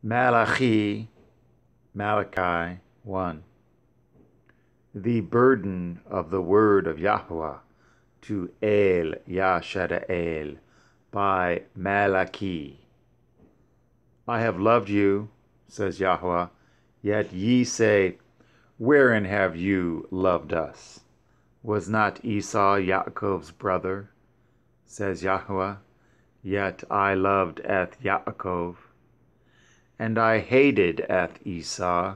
Malachi, Malachi 1. The burden of the word of Yahweh to El Yashadael by Malachi. I have loved you, says Yahweh, yet ye say, Wherein have you loved us? Was not Esau Yaakov's brother? Says Yahweh, yet I loved eth Yaakov and I hated at Esau,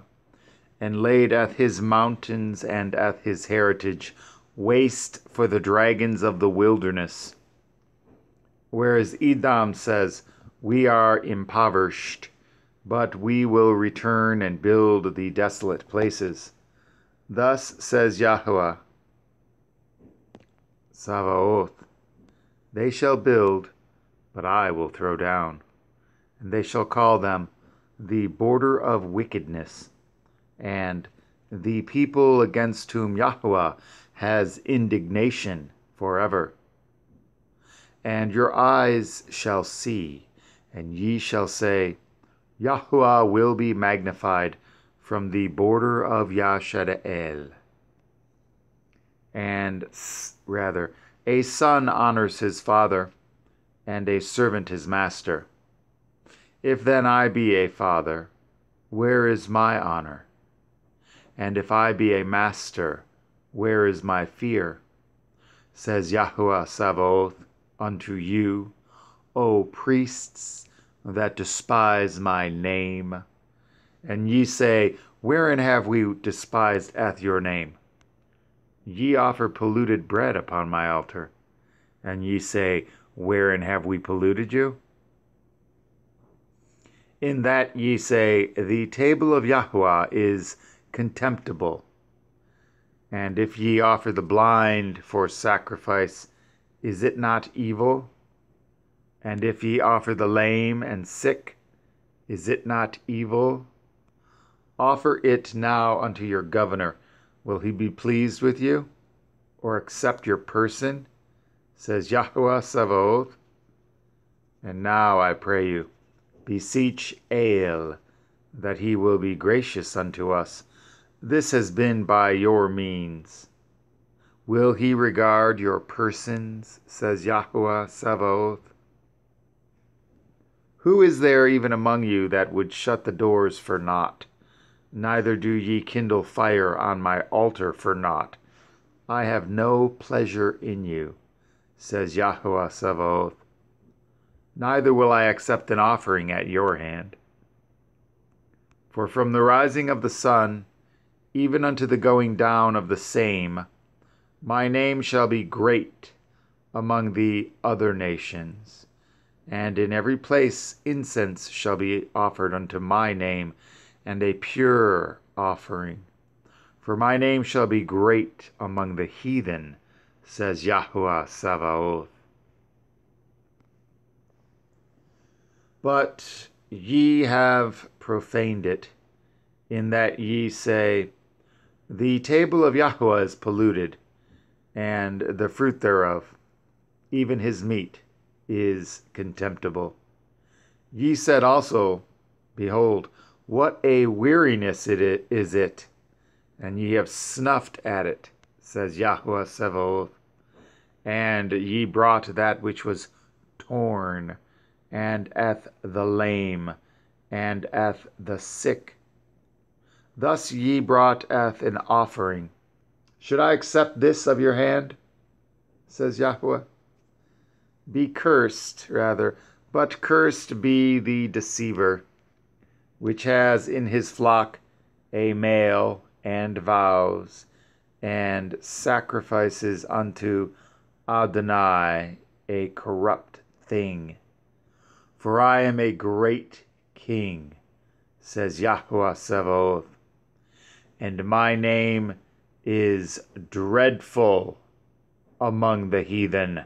and laid at his mountains and at his heritage waste for the dragons of the wilderness. Whereas Edom says, We are impoverished, but we will return and build the desolate places. Thus says Yahweh Savaoth, They shall build, but I will throw down, and they shall call them the border of wickedness, and the people against whom Yahweh has indignation forever. And your eyes shall see, and ye shall say, Yahweh will be magnified from the border of Yashadael. And rather, a son honors his father, and a servant his master. If then I be a father, where is my honor? And if I be a master, where is my fear? Says Yahweh Sabaoth unto you, O priests that despise my name. And ye say, Wherein have we despised at your name? Ye offer polluted bread upon my altar. And ye say, Wherein have we polluted you? In that ye say, The table of Yahweh is contemptible. And if ye offer the blind for sacrifice, is it not evil? And if ye offer the lame and sick, is it not evil? Offer it now unto your governor. Will he be pleased with you, or accept your person? Says Yahweh Sabaoth. And now I pray you, beseech El that he will be gracious unto us. This has been by your means. Will he regard your persons, says Yahweh Sabaoth? Who is there even among you that would shut the doors for naught? Neither do ye kindle fire on my altar for naught. I have no pleasure in you, says Yahweh Sabaoth neither will I accept an offering at your hand. For from the rising of the sun, even unto the going down of the same, my name shall be great among the other nations, and in every place incense shall be offered unto my name, and a pure offering. For my name shall be great among the heathen, says Yahweh Sabaoth. But ye have profaned it, in that ye say, The table of Yahweh is polluted, and the fruit thereof, even his meat, is contemptible. Ye said also, Behold, what a weariness it is it, and ye have snuffed at it, says Yahweh Sevaoth. And ye brought that which was torn and eth the lame, and eth the sick. Thus ye brought eth an offering. Should I accept this of your hand? says Yahweh. Be cursed, rather, but cursed be the deceiver, which has in his flock a male and vows, and sacrifices unto Adonai a corrupt thing. For I am a great king, says Yahweh Sabaoth, and my name is dreadful among the heathen.